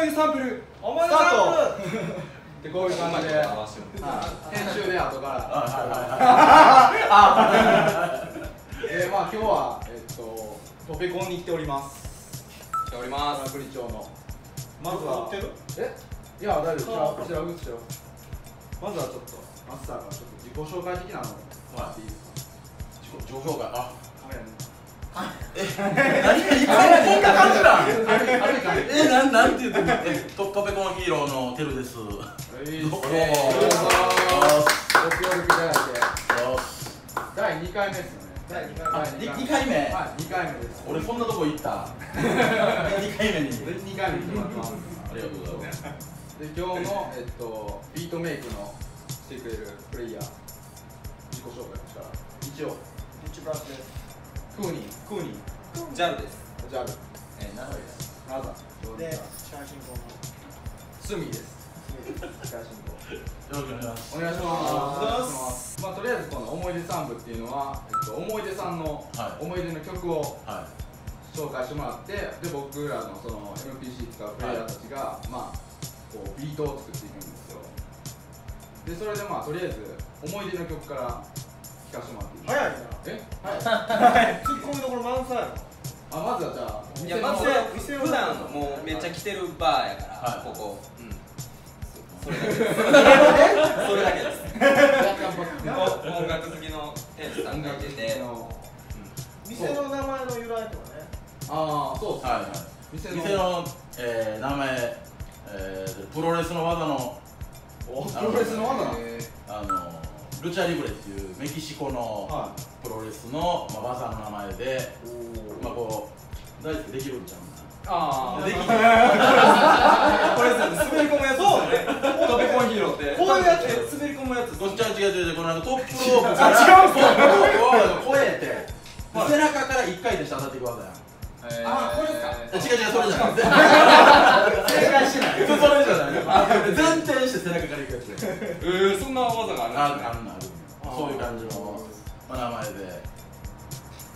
思い出サンプルお前のサンプル。でこういう感じで、編集で後から。あえー、まあ今日はえっとトペコンに行っております。しております。荒栗町の。まずはってる？え？いや大丈夫。こちらこちらまずはちょっとマスターからちょっと自己紹介的なのを。もらってい。いですか自己紹介。あカメラに何こんな感じなんえなんなんて言ってんのトトペコンヒーローのテルです。どうも、第2回目です。よね第2回目はい2回目です。俺そんなとこ行った。2回目に2回目に決まってます。ありがとうございますで今日の、えっと、ビートメイクのしてくれるプレイヤー。自己紹介ですから。一応。リッチブラスです。クーニークーニー。ジャルです。ジャル。えー、名古屋ですナザ。でシャーシンコのスミです。司会進行よろしくお願いしますお願いしお願いしまます。まあとりあえずこの思い出三部っていうのは、えっと思い出さんのはい。思い出の曲をは紹介してもらって、で僕らのその MPC 使うプレイヤーたちが、まあこうビートを作っていくんですよ。でそれでまあとりあえず思い出の曲から聴かせてもらっていいですか？早いなえ？はい。ツッコミどころ満載あまずはじゃあいやまずは店の普段もうめっちゃ来てるバーやから、はい。ここ。うん。そそれだけです。それだけです。音楽好きの店主さんがいてて。の店の名前の由来とかねああそうですね。はい。はい店の店の、えー、名前、えー、プロレスの技の。おプロレスの技なんえあのルチャリブレっていうメキシコのはプロレスの、まあ、技の名前で、おまあ、こう大好きできるんちゃうああできる。これ滑り込むやつですよね。飛び込みヒーローって。こう。いうやつえ滑り込むやつこっちは違う違う違うこのトップロープあ違うトップロープを越えて、背中から一回転して当たっていく技やん。えーあこれですか？違う違うそれじゃない正解してない。それじゃない前転して背中からいくやつえー、そんな技がああるんですねあるある。そういう感じの、まあ、名前で。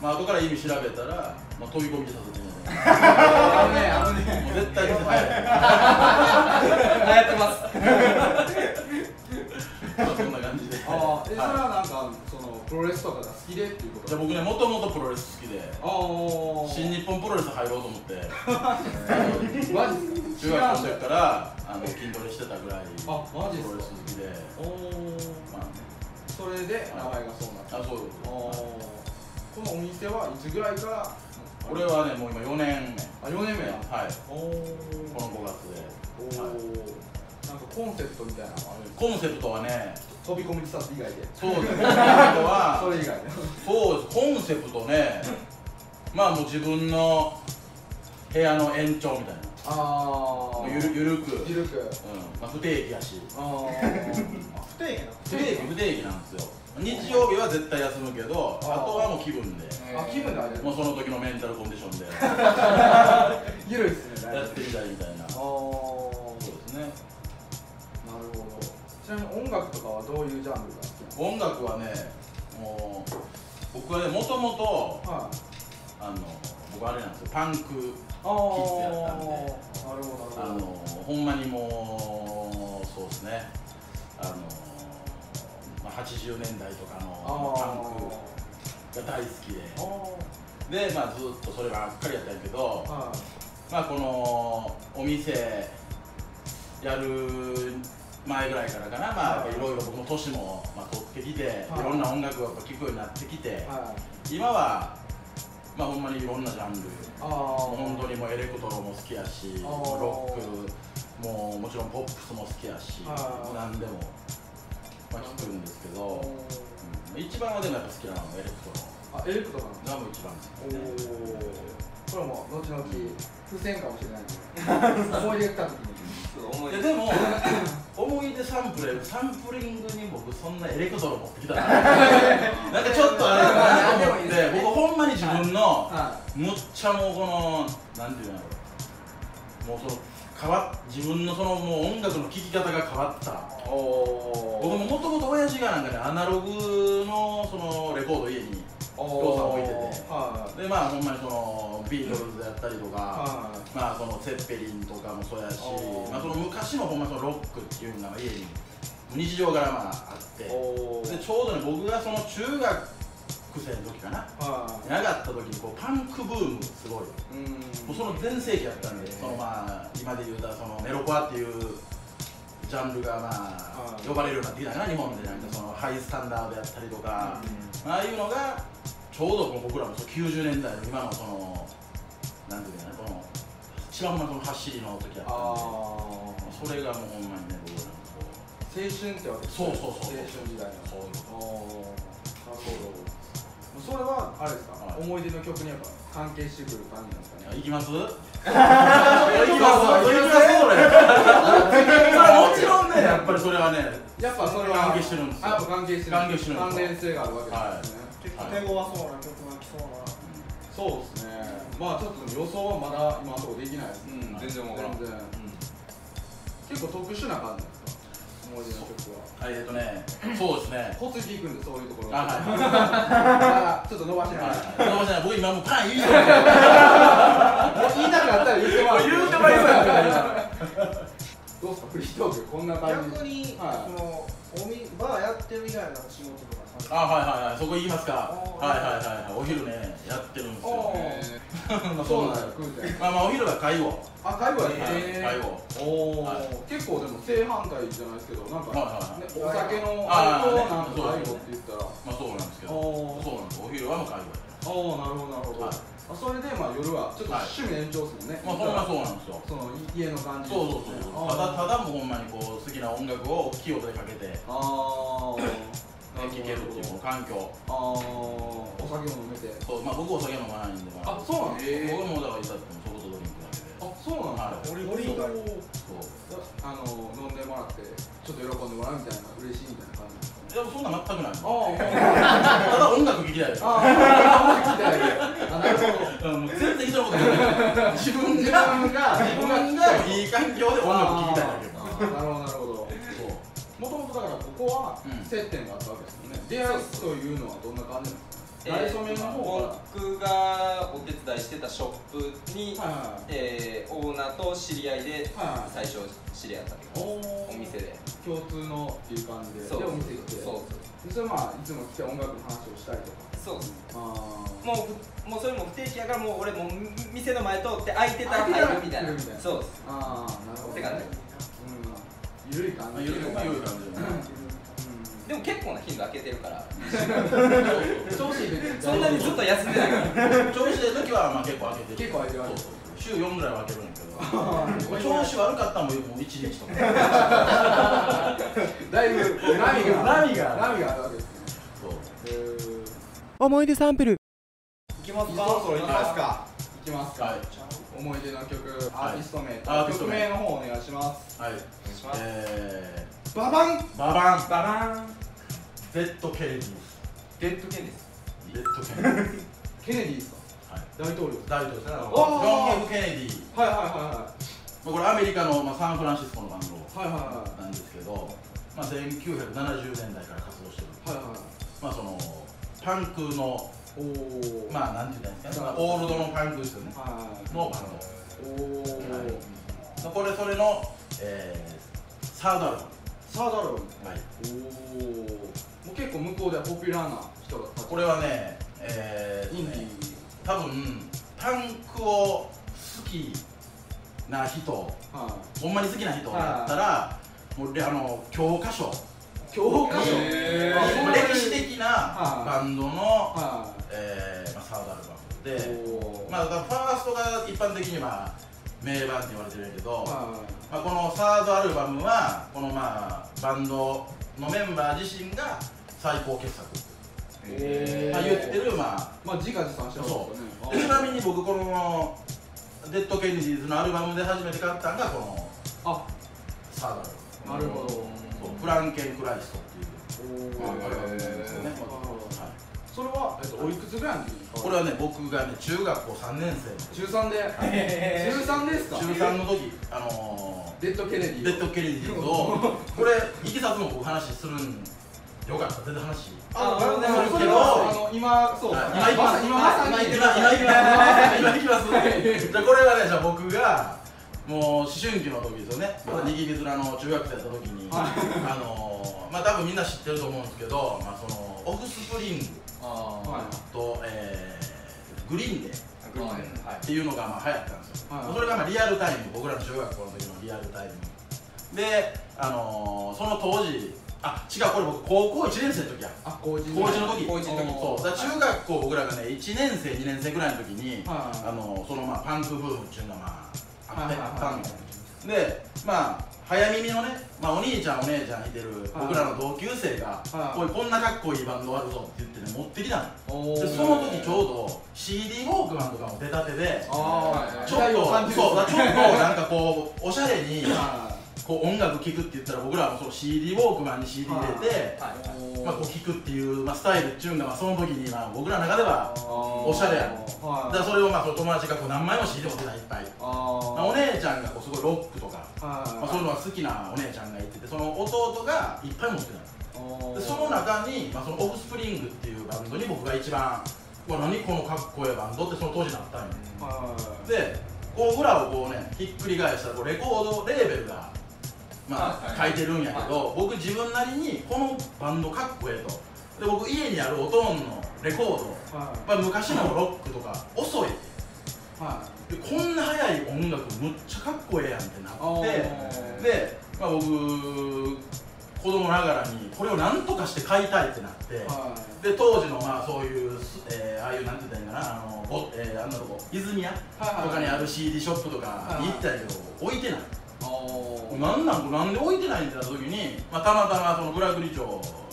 まあ後から意味調べたら、まあ、飛び込みさせてねあのねもう絶対見せない。流行ってます。まあそんな感じで。ああ、え、それははなんか、プロレスとかが好きでっていうこと？い、じゃあ僕ねもともとプロレス好きで新日本プロレス入ろうと思って。マジ中学校の時からあの筋トレしてたぐらいあマジっすか？プロレス好きで。おお、まあ。ねそれで名前がそうなった。あそういうあこのお店はいつぐらいから？と俺はねもう今4年目。あ、4年目や。はい。おおこの5月で。おお、なんかコンセプトみたいなのがあるコンセプトはね飛び込みさ以外で。そうですコンセプトはそれ以外。でそうですコンセプトね。まあもう自分の部屋の延長みたいな。ああもうゆるゆるく、うん。ゆるくまあ、不定期やし。あー。不定期な不定期不定期なんですよ。日曜日は絶対休むけどあとはもう気分で。あ、気分であれ。もうその時のメンタルコンディションで。ゆるいっすねやってみたいみたいな。あそーうですねちなみに音楽とかはどういうジャンルが音楽はねもう僕はねもともとはい。あの僕あれなんですよ。パンクキッズやったんで。なるほどあのほんまにもうそうですね。あの、まあ、80年代とかのパンクが大好きで。あで、まあ、ずっとそればっかりやったんやけどまあ、このお店やる前ぐらいからかな、まあ、はい。いろいろ僕も年も、まあ、取ってきて、はい。い、ろんな音楽を聴くようになってきて、はい。今は、まあ、ほんまにいろんなジャンル。本当にもうエレクトロも好きやしロックももちろんポップスも好きやしはい。何でも、まあ、聴くんですけど、うん。一番はでもやっぱ好きなのはエレクトあエレクトロなんロがもう一番好おきね。おこれも後々付箋かもしれない 思い出が来た時に思いいやでも思い出サンプルサンプリングに僕そんなエレクトロ持ってきたら なんかちょっとあれかなと思って僕ほんまに自分のはむっちゃもうこのなんていうのやろもうその変わっ自分のそのもう音楽の聴き方が変わった。僕ももともと親父達がなんかねアナログのそのレコードを家に父さん置いてて。はでまあほんまにそのビートルズであったりとか、はまあそのセッペリンとかもそうやしまあその昔のほんまそのロックっていうのが家に日常からまああって。でちょうどね僕がその中学生の時かなは上がった時にこうパンクブームすごい。うんもうその全盛期やったんで、そのまあ今で言うたらそのメロコアっていうジャンルがまあはい呼ばれるようになってきたな日本でなんかそのハイスタンダードやったりとか、ああいうのがちょうどこの僕らもそう90年代の今のそのなんていうかなこの一番ほんまその走りの時やったんあでそれがもうほんまにね僕らもこ青春ってわけですそうそうそう青春時代の。うそう。いうなるほど。それはあれですか、はい。思い出の曲にやっぱ関係してくる感じなんですかね。行きます？行きます。行きますそれそれもちろんねやっぱりそれはねやっぱそれは関係してるんですよ。あやっぱ関係してる関係してる関連性があるわけですね、結構手強そうな曲が来そうな。そうですね。まあちょっと予想はまだ今のところできないです。ね、うん。全然わからん。全然。結構特殊な感じ思い出の曲は。はいえっとねそうですね。コツ聞くんでそういうところ。あはい。ちょっと伸ばして。ない、はい。伸ばせない。僕今もうパン言いそう言いたくなったら言ってもらって。言うてもらいそどうですか？フリートークこんな感じ。逆に、はい。そのおみバーやってる以外の仕事とかさあはいはいはい。そこ言いますか。おはいはいはいはい。お昼ねやってるんですよ。おまあ そうなんやです食うて。まあまあお昼は介護あ介護やはいね介護おお、はい。結構でも正反対じゃないですけどなんか、はいはいはい。ね、お酒のあれとなんかね介護って言ったら。まあそうなんですけど。そうなんです。お昼はもう介護やおおなるほどなるほど、はそれでまあ夜はちょっとはい趣味延長ですもんね、まあそんなそうなんですよ。その家の感じ。そうそうそうただただもうほんまにこう好きな音楽を大きい音でかけて。ああ聴けるっていう環境。ああお酒も飲めて。そうまあ僕お酒飲まないんでまあ。そうなんで僕もだからいたってもソフトドリンクだけで。あそうなんですか、はい。折り以外そう。あの飲んでもらってちょっと喜んでもらうみたいな嬉しいみたいな感じいやそんな全くない。あただ音楽聴きたいだけ。あああ聞きたいあなる もう全然人のこと言わない。自分自が分が自分が。いい環境で音楽聴きたいだけ。なるほど接点があったわけですよね、出会いというのはどんな感じなんですか？えなれそめの方から僕がお手伝いしてたショップに、はえーオーナーと知り合いではい最初知り合ったけど、おお店で。共通のっていう感じでそう。でお店行って。そう。でそれまあいつも来て音楽の話をしたりとか。そうあもうふもうそれも不定期やからもう俺もう店の前通って空いてたら入るみたいな。そうです。あーなるほどてかねうん。ゆるい感じ。まあゆるいゆるい感じ ででも結構な頻度開けてるから。調子いい時そんなにずっと休んでないから。調子で時はまあ結構開けてる。結構開いてる。週4ぐらいは開けるんやけど。調子悪かったらもう1日とか。だいぶ波が波が。波があるわけですねそう。思い出サンプル。いきますそろそろ行きますか。行きますか。はい。思い出の曲アーティスト名とアーティスト名。曲名の方お願いします。はい。お願いします。えババン。ー、ババンババン。ゼット・ケネディデッドケンですゼット・ケネディケネディですか？はい。大統領。大統領ですね。ジン・ F・ ケネディはいはいはまあこれアメリカの、まあ、サンフランシスコのバンドいはいはいはい。なんですけど、まあ、1970年代から活動してる、はいはいはい。まあ、そのパンクのおおまあなんて言ったらいいんですかね、まあオールドのパンクですよね。はい。のバンおおド、はい、これそれの、えー、サードアルバサードアルバムム、はい、おおもう結構向こうではポピュラーな人がこれはね、えー、インディー多分パンクを好きな人はほんまに好きな人だったら、もうあの教科書。い教科書？まあへー。歴史的なはい。バンドの、はえーまあ、サードアルバムいで、まあ、だからファーストが一般的には名盤って言われてるんやけど、はまあ、このサードアルバムはこのまあバンドのメンバー自身が最高傑作、いへー。まあ、言ってるまあまあ自画自賛してますよね。でちなみに僕このデッド・ケネディーズのアルバムで初めて買ったのがこのあ。サードアルバム。なるほど。フランケン・クライストっていうおアルバムですよね、それは、えっと、おいくつぐらいの時にこれはね僕がね中学校3年生。中3で？中3ですか？中3の時あのデッド・ケネディー、デッド・ケネディーズを。これいきさつも僕話するんよかった。全然話。あ全然それはあの今そう。はい。今今今まさに今今行きます今行きますじゃあこれはねじゃあ僕がもう思春期の時ですよねまだニキビ面の中学生やった時にあのーまあ多分みんな知ってると思うんですけどまあそのオフスプリングあはいと、えーグリーンデーグリー。ンではいっていうのがまあ流行ったんですよ、はい。それがまあリアルタイム僕らの中学校の時のリアルタイムで、あのーその当時あ違うこれ僕高校1年生の時や。あ高知高一の時。高一の時そう。だ中学校僕らがね1年生2年生ぐらいの時に、はい。あのそのまあパンクブームっていうのがまああって、はいはいはい。あったんです。よでまあ早耳のね、まあ、お兄ちゃんお姉ちゃんいてる僕らの同級生が「はい。おいこんなかっこいいバンドあるぞ」って言ってね持ってきたの。でその時ちょうど CD ウォークマンとかも出たてでちょっとそうちょっとなんかこうおしゃれにはこう音楽聴くって言ったら僕らもその CD ウォークマンに CD 入れて、はい。まあ、こう聴くっていう、まあ、スタイルっていうのが、まあ、その時に、まあ、僕らの中ではおしゃれやい。だからそれをまあその友達がこう何枚も CD 持ってないいっぱい、あまあ、お姉ちゃんがこうすごいロックとか、はい。まあ、そういうのが好きなお姉ちゃんがいててその弟がいっぱい持ってたでその中に、まあ、そのオフスプリングっていうバンドに僕が一番うわ何このかっこいいバンドってその当時なったんよはい。でこう裏をこうねひっくり返したらこうレコードレーベルが、まあはい書いてるんやけど、僕自分なりにこのバンドかっこええと。で僕家にあるおとんのレコード、はい。まあ、昔のロックとか遅い。はでこんな速い音楽むっちゃかっこええやんってなおってー。で、まあ、僕子供ながらにこれを何とかして買いたいってなって、い。はで当時のまあそういう、えーああいうなんて言ったらいいんかなあのぼ、えーあんなとこ泉屋とかにある CD ショップとかに行ったけど置いてない。おなんなんこれなんで置いてないんってなった時に、まあ、たまたまそのブラグリ町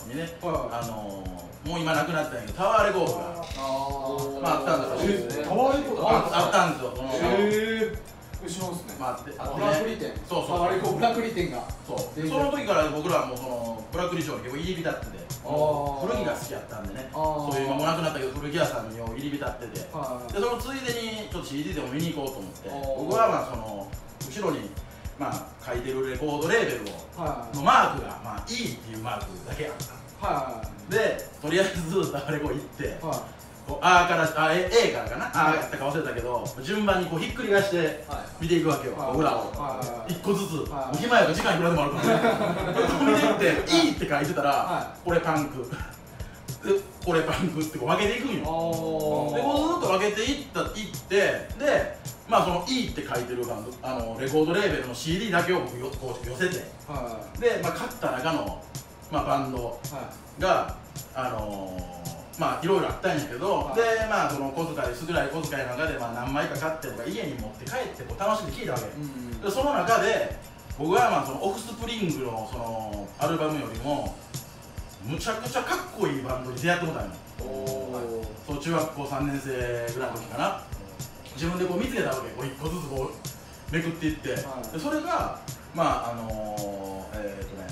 にねはあのもう今なくなったんやけどタワーレコードがあまああったんだから。えタワーレコードああったんですよそのええ知らんっすね。まああってあってブラックリね店そうそう。ブラックリ店が。そう。その時から僕らはもうそのブラックリ町に結構入り浸ってて。古着が好きやったんでね。そういう今もうなくなったけど古着屋さんに入り浸ってて。はいでそのついでにちょっと CD でも見に行こうと思って。僕はまあその後ろにまあ書いてるレコードレーベルをはい。のマークがまあ E っていうマークだけやった。はでとりあえずあれこう行っていはい。こう A からあ A, A からかな？A やったか忘れたけど順番にこうひっくり返して見ていくわけよはい。僕らを。はい。一個ずつはい。暇やから時間いくらでもあるから。見ていって E って書いてたらはこれパンク。でこれパンクってこう分けていくんよ。おでこうずっと分けていったいってでまあその E って書いてるバンドあのレコードレーベルの CD だけを僕よこう寄せて。はで、まあ、買った中の、まあ、バンドがあのー、まあいろいろあったんやけど、はい。でまあその小遣い少ない小遣いの中でまあ何枚か買ってとか家に持って帰ってこう楽しんで聴いたわけ、うんでその中で僕はまあそのオフスプリングのそのアルバムよりもむちゃくちゃかっこいいバンドに出会ってもたんよ。おおそう中学校3年生ぐらいの時かな自分でこう見つけたわけこう一個ずつこうめくっていって、はい。でそれがまああのー、えー、っとね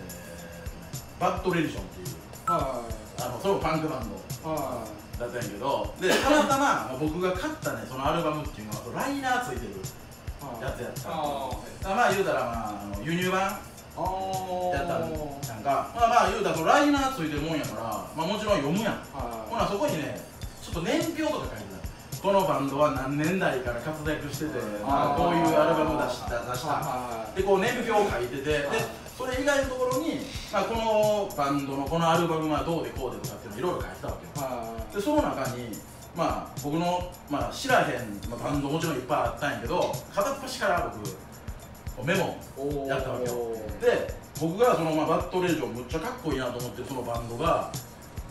えー、っとねバッドレディションっていうはあのそれもパンクバンドい。はだったんやけどでたまたま 僕が買ったねそのアルバムっていうのはライナーついてるい。やつやったあまあ言うたらまああの輸入版やったんなんか。まあまあ言うたらそのライナーついてるもんやからまあもちろん読むやん。はほなそこにねちょっと年表とか書いてたこのバンドは何年代から活躍してて、まあ、こういうアルバム出した出した。はでこう年表を書いててでそれ以外のところに、まあ、このバンドのこのアルバムはどうでこうでとかっていうのいろいろ書いてたわけでその中にまあ僕の、まあ、知らへん、まあ、バンドもちろんいっぱいあったんやけど片っ端から僕メモやったわけよ。で僕がその、まあ、バッドレージョンむっちゃかっこいいなと思ってるそのバンドが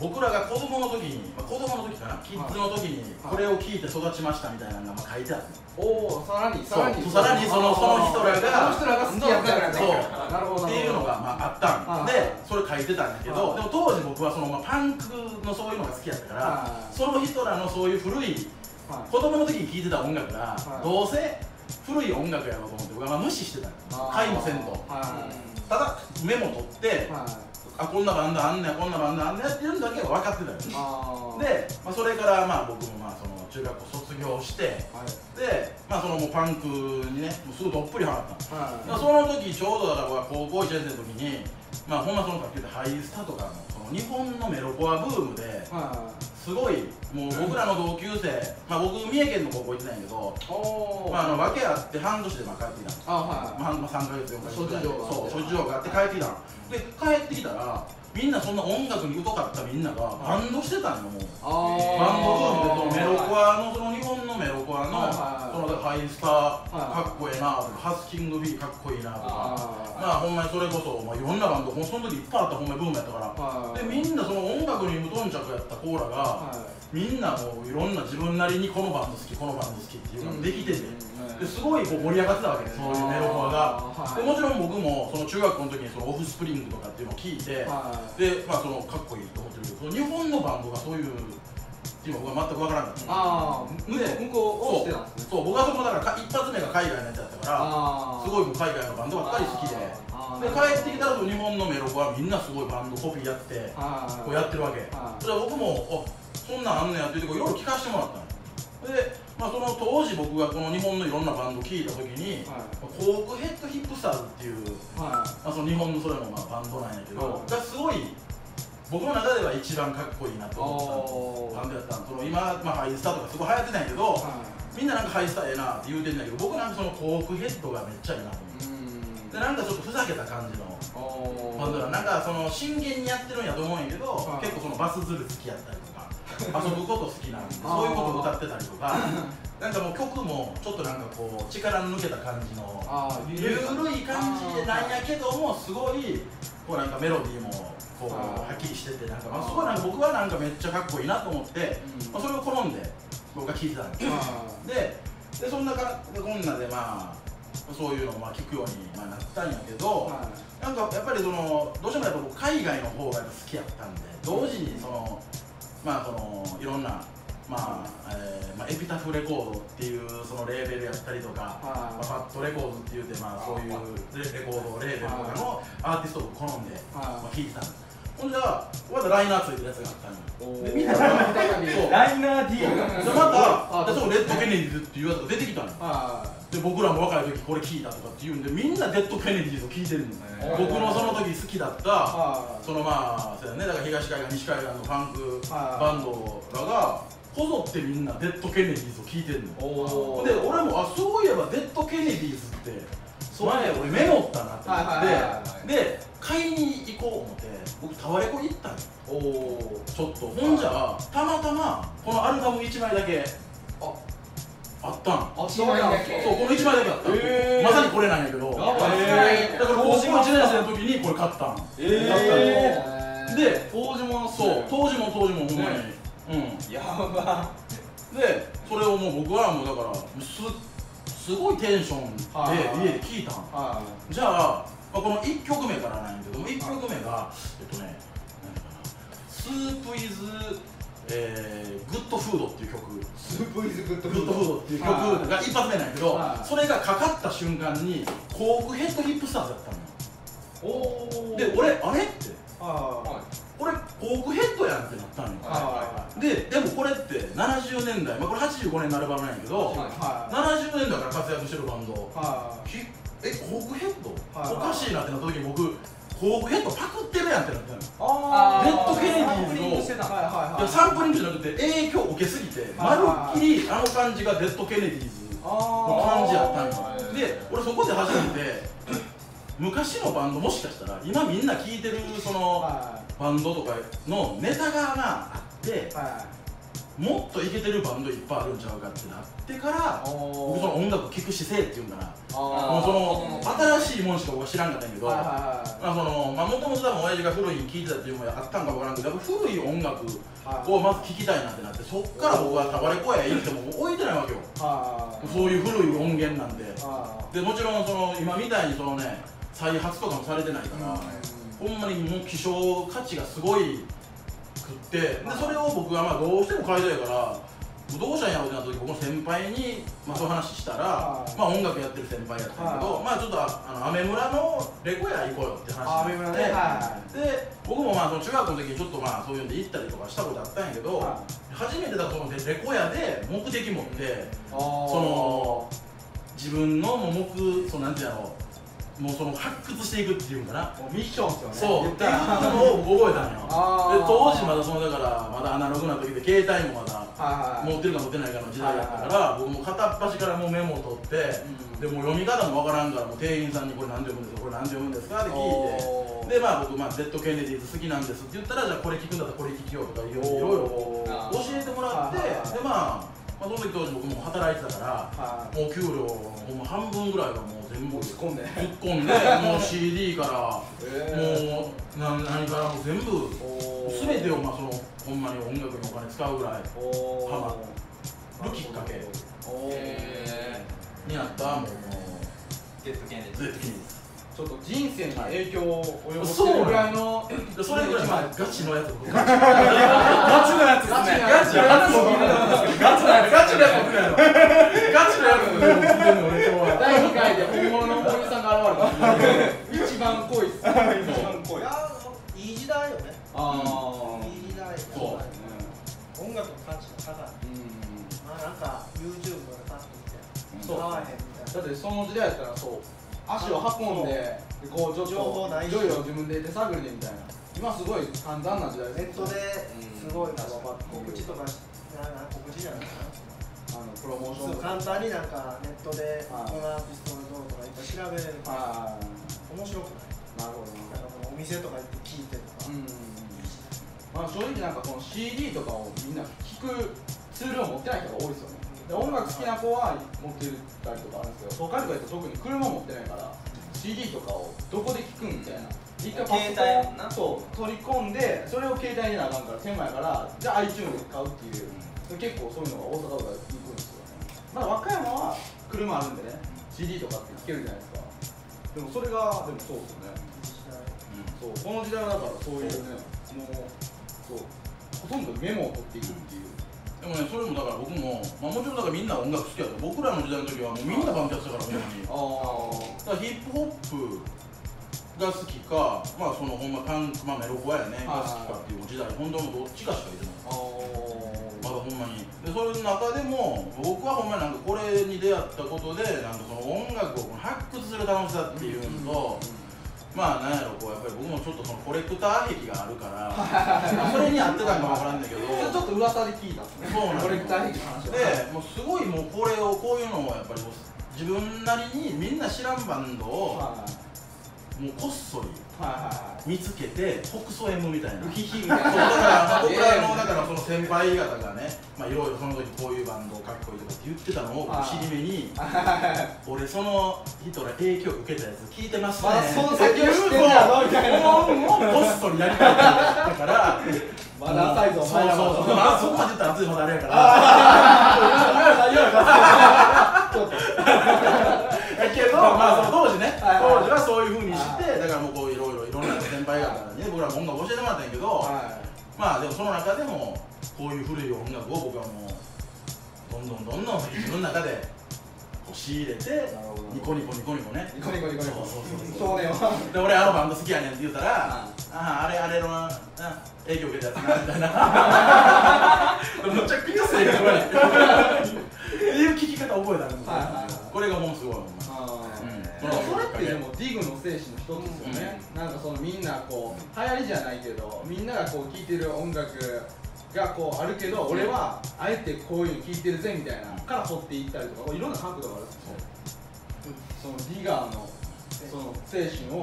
僕らが子供の時に、まあ、子供の時かなキッズの時にこれを聞いて育ちましたみたいなのがまあ書いてあるおおさらにさらにさらに。そのその人らがその人らが好きやったからね。そうなるほどっていうのがまああったんはい。でそれ書いてたんだけどはい。でも当時僕はそのまあパンクのそういうのが好きやったからはい。その人らのそういう古いはい。子供の時に聴いてた音楽がはい。どうせ古い音楽やろうと思って僕はまあ無視してたの。買いもせんと。はただメモ取ってあこんなバンドあんねやこんなバンドあんねやっていうのだけは分かってたよで、まあ、それからまあ僕もまあその中学校卒業してはい。で、まあ、そのもうパンクにねもうすぐどっぷりハマったの。はいその時ちょうどだから高校1年生の時にまあほんまそのさっき言ったハイスタとかのその日本のメロコアブームではすごいもう僕らの同級生、まあ僕三重県の高校行ってないけど、まあ、あの訳あって半年でまあ帰ってきたのあはい。まあ、まあ、3ヶ月4ヶ月ぐらいそう諸事情があって帰ってきたの。で帰ってきたらみんなそんな音楽に疎かったみんながバンドしてたんよもう。あバンドイスターかっこええなとかハスキングビーかっこいいなとか。あまあほんまにそれこそ、まあ、いろんなバンドその時いっぱいあったほんまにブームやったから。はい。でみんなその音楽に無頓着やったコーラがはみんなもういろんな自分なりにこのバンド好きこのバンド好きっていうのができてて、うんですごいこう盛り上がってたわけですそういうメロコアが、はいでもちろん僕もその中学校の時にそのオフスプリングとかっていうのを聞いて、はい。でまあそのかっこいいと思ってるけど日本のバンドがそういうっていうのが全く分からなかったああ向こうをそう僕はそこだからか一発目が海外のやつだったからあすごい海外のバンドばっかり好きで。で帰ってきたら日本のメロコはみんなすごいバンドコピーやってはい。こうやってるわけ。はい。じゃあ僕もあそんなんあんねやって言ってこういろいろ聞かせてもらったの。で、まあ、その当時僕がこの日本のいろんなバンド聞いた時に、はい。コークヘッドヒップスターズっていう、はまあ、その日本のそれもまあバンドなんやけど、はい。がすごい僕の中では一番かっこいいなと思ったバンドやったのその今、まあ、ハイスターとかすごい流行ってたんやけど、みんななんかハイスターええなって言うてんだけど僕なんかそのコークヘッドがめっちゃいいなと思って。でなんかちょっとふざけた感じの。バンドだなんかその真剣にやってるんやと思うんやけど、はい。結構そのバスズル好きやったりとか遊ぶこと好きなんでそういうことを歌ってたりとか。なんかもう曲もちょっとなんかこう力抜けた感じのゆる。い感じなんやけどもすごいこうなんかメロディーもこうはっきりしててなんか、まあ、すごいなんか僕はなんかめっちゃかっこいいなと思って、うん。まあ、それを好んで僕が聴いてたんですあででそんなかこんなでまあそういうのをまあ聞くようにまあなったんやけど、はなんかやっぱりそのどうしてもやっぱ僕海外の方がやっぱ好きやったんで同時にそのまあそのいろんなまあ、えーまあ、エピタフレコードっていうそのレーベルやったりとか、まあ、はファットレコードって言ってまあそういうレレコードレーベルとかのアーティストを好んで、まあ、聴いてたんですほんじゃまたライナーついてるやつがあったんよ。でみんなそうライナー D でまたでそのレッド・ケネディーズっていうやつが出てきたのよ。はで僕らも若い時これ聞いたとかって言うんでみんなデッド・ケネディーズを聞いてるのへー。僕のその時好きだったはそのまあそうやね。だから東海岸西海岸のファンクはいバンドらがこぞってみんなデッド・ケネディーズを聞いてるので俺もあそういえばデッド・ケネディーズって前俺メモったなって思ってで買いに行こう思って僕タワレコ行ったのよ。おおちょっと。ほんじゃたまたまこのアルバム1枚だけあ。あったんあそうこの1枚だけあった、まさにこれなんやけど。やだから高校1年生の時にこれ買ったんえでで当時もそう当時も当時もほんまに、ね。うん。やば。でそれをもう僕はもうだからすすごいテンションではい家で聴いたんはじゃあ、まあ、この1曲目からなんやけども1曲目がえっとね何だかな「スープイズ、えー、グッドフード」っていう曲。いスープイズグッドフード。っていう曲が一発目なんやけど、はい。それがかかった瞬間にコークヘッドヒップスターズだったのよ。おおで俺あれってはこれコークヘッドやんってなったのよ。いはででもこれって70年代、まあ、これ85年のアルバムなんやけど、いはい70年代から活躍してるバンド。はひえコークヘッド、はいおかしいなってなった時に僕コークヘッドパクってるやんってなったの。デッドケネディーズ。のサンプリングしてたはいはいはい。でサンプリングじゃなくて影響を受けすぎてまるっきりあの感じがデッド・ケネディーズのあ感じやったんよ。で俺そこで初めて昔のバンドもしかしたら今みんな聴いてるそのはバンドとかのネタがまああっていはもっとイケてるバンドいっぱいあるんちゃうかってなってから僕その音楽聴く姿勢っていうんかな。あもうその新しいもんしか僕は知らんかったんやけど、もともと多分親父が古いに聴いてたっていうのもあったんかわからんけどやっぱ古い音楽はいをまず聴きたいなってなってそっから僕はタバレコ屋へ行っても置いてないわけよ。はい。そういう古い音源なんで。はでもちろんその今みたいにそのね再発とかもされてないから、ほんまにもう希少価値がすごいくってでそれを僕はまあどうしても買いたいからどうしたんやろうってなった時僕の先輩に、まあ、そういう話したら、はい。まあ、音楽やってる先輩やったんやけど、はい。まあちょっとああのアメ村のレコヤ行こうよって話アメ村ねはで僕もまあその中学校の時にちょっとまあそういうんで行ったりとかしたことあったんやけど、は初めてだからそのレコヤで目的持ってそその自分の目そのなんていうのもうその発掘していくっていうんかな。もうミッションっすよね。そう。っていうのを僕覚えたんよ。で当時まだそのだからまだアナログな時で携帯もまだ持ってるか持ってないかの時代だったから僕も片っ端からもうメモを取って、でもう読み方もわからんからもう店員さんにこれ何て読むんですかこれ何て読むんですかって聞いてでまあ僕まあデッド・ケネディーズ好きなんですって言ったらじゃあこれ聞くんだったらこれ聞きようとかいろいろ教えてもらってでまあまあ、その時当時僕も働いてたからはいもう給料ほんま半分ぐらいがもう全部突っ込んで。突っ込んでもう CD から。え。もうな何からもう全部おー。全てをまあそのほんまに音楽にお金使うぐらいハマるきっかけ。になったもう。ーゲットキャンディずっと気にちょっと人生に影響を及ぼしてるぐらいのでそれぐらいまあガチのやつ僕ガチのやつガチのガチのやつ。ガチのやつ。ガチのやつ。ガチのやつ第2回で本物のおじさんが現れた一番濃いっす。いやいい時代よね。あいい時代そう音楽の価値が高いうん。まあなんか YouTube とかパッと見てわへんみたいなだってその時代やったらそう足を運んでこうちょっ情報ないしといろいろ自分で手探りでみたいな今すごい簡単な時代ネットですごい告知とかしなな告知じゃないか？なあのプロモーション。簡単になんかネットではい。このアーティストがどうとかいっぱい調べれるからあ面白くない。あなるほどな。んかこのお店とか行って聞いてとか。うんまあ正直なんかこの CD とかをみんな聴くツールを持ってない人が多いですよね。で音楽好きな子は持ってたりとかあるんですけど他とか言うと特に車持ってないから CD とかをどこで聴くんみたいな。一回パソ携帯な。コンそう取り込んでそれを携帯になあかんから狭いからじゃあ iTunes で買うっていう。結構そういうのが大阪とかまあ和歌山は車あるんでね CD とかって聴けるじゃないですか。でもそれがでもそうですよね。そうこの時代はだからそういうねもうそうほとんどメモを取っていくっていう。でもねそれもだから僕も、まあ、もちろんだからみんな音楽好きやった僕らの時代の時はもうみんなバンドやってたから に。あだからヒップホップが好きかまあそのほんまパンクまあメロコアやねが好きかっていう時代本当もどっちかしかいてない。あまだほんまに。でそういう中でも僕はほんまになんかこれに出会ったことでなんかその音楽を発掘する楽しさっていうのと、まあなんやろこうやっぱり僕もちょっとそのコレクター癖があるから それに合ってたんかわからんだけど。あちょっと噂で聞いたそうなんコレクター兵器の話は。でもうすごいもうこれをこういうのをやっぱり自分なりにみんな知らんバンドをはいもうこっそり見つけて北総 M みたいな。ウヒヒみそうたいな。だから、まあ、僕らのだからその先輩方がねまあいろいろその時こういうバンドかっこいいとかって言ってたのをはい。尻目に 俺その人ら影響受けたやつ聞いてますね。まだその先を知ってんねやろみたいな。もうもうこっそりやりたいだから。まだ浅いぞそうそうそうまあそこまで言ったら熱いまだあれやから。やけどまあその当時ね当時はそういうふうね僕らも音楽教えてもらったんやけどはまあでもその中でもこういう古い音楽を僕はもうどんどんどんどん自分の中でこう仕入れてニコニコニコニコね。いニコニコニコニコ。そうそうそう少年は。で俺あのバンド好きやねんって言ったらは「あああれあれのな影響受けたやつな」みたいな。むちゃくちゃ正解悪いっていう聞き方覚えたんですよこれがもうすごいってでもディグの精神の一つですよね、なんかそのみんなこう流行りじゃないけどみんながこう聴いてる音楽がこうあるけど俺はあえてこういうの聴いてるぜみたいなから掘っていったりとかいろんな角度があるんですよ。そのディガーのその精神を。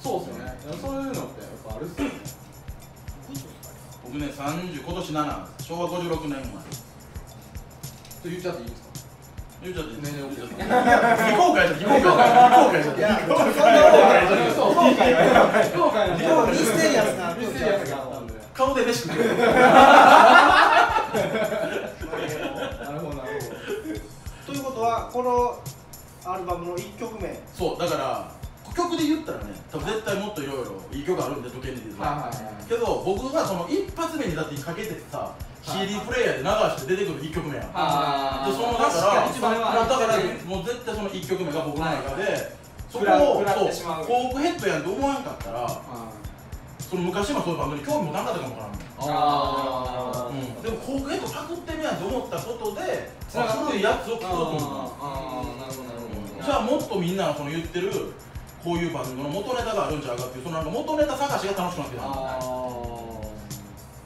そうですよね。そういうのってやっぱあるっすよね。僕ね30今年7昭和56年生まれ。と言っちゃっていいですか？言っちゃっていいねねえ言っちゃっていい非公開じゃ非公開じゃ非公開じゃいや非公開そんなことないそう今回は今回のでもミステリアスなミステリアスがあったんで顔で飯食ってるなるほどなるほどということはこのアルバムの1曲目そうだから曲で言ったらね多分絶対もっといろいろいい曲あるんで時計に出てはいはいけど僕がその一発目にだってかけてさ CD プレイヤーで流して出てくる1曲目や。んそのだからだからもう絶対その1曲目が僕の中で、そこをそうフォークヘッドやんって思わんかったらその昔もそういうバンドに興味もなかったかもわからんねん。あうん、でもフォークヘッドパクってみやんって思ったことでつながって古いやつを聴こうと思った。じゃあもっとみんなのその言ってるこういう番組の元ネタがあるんちゃうかっていうそのなんか元ネタ探しが楽しくなってるあ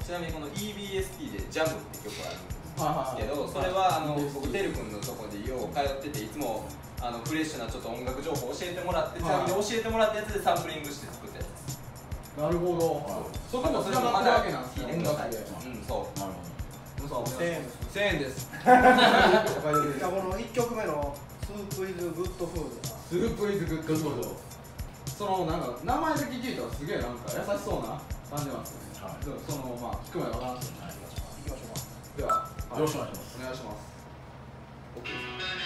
ちなみにこの EBSP で「ジャムって曲があるんですけどそれはあの僕てるくんのとこでよう通ってていつもあのフレッシュなちょっと音楽情報教えてもらってちなみに教えてもらったやつでサンプリングして作ったやつです。なるほど。そこもつながってるわけなんですね音楽で。うんそう。なるそう。1000円。です。1000円ですこの1曲目の「スープイズグッドフード」がスープイズグッドフード。そのなんか名前だけ聞いたらすげえなんか優しそうな感じなんですよね、はい。でもそのまあ聞くまでわからんすよねほどいきましょうかでは、よろしくお願いしますお願いします OK です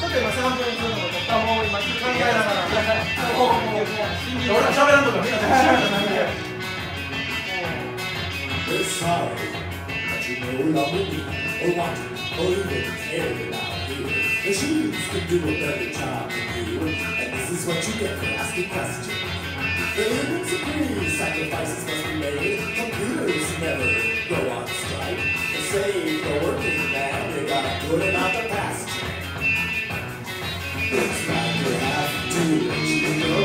ちょっと今サンプルするのもちょっともう今考えながらもうもうもう俺ら喋らんとかみんなで喋るじゃないよ We're sorry, but you no longer need or want it, or even care about here. The shoes can do a better job than you, and this is what you get for asking questions. The limits agree, sacrifices must be made. Computers never go on strike. To save the working man, they gotta put him out the pasture. It's like you have to let you know.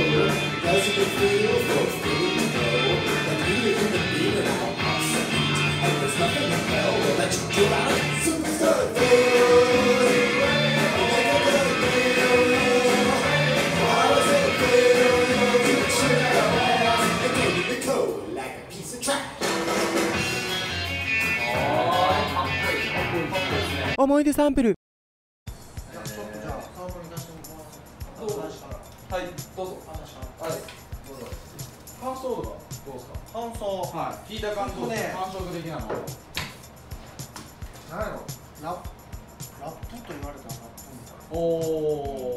Doesn't it feel fulfilling to know that you're a human being and how awesome you do? And there's nothing in hell will let you give out superstar Track. 思い出サンプルか感想はい。聞いた感想ね感触的なの。なんやろ。ラップラップと言われたらラップみたいなお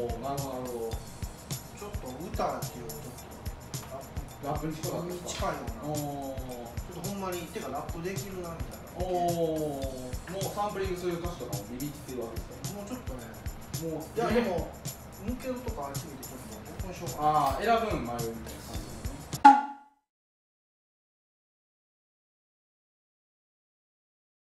おなるほど。なるほちょっと歌っていうちょっどラップに近とラップにか？った近いようなおちょっとほんまにてかラップできるなみたいなおおもうサンプリングする歌詞とかもビビってるわけですか？もうちょっとねもういやでも抜けるとかありすぎてちょっと録音しようかなああ選ぶん迷うみたいな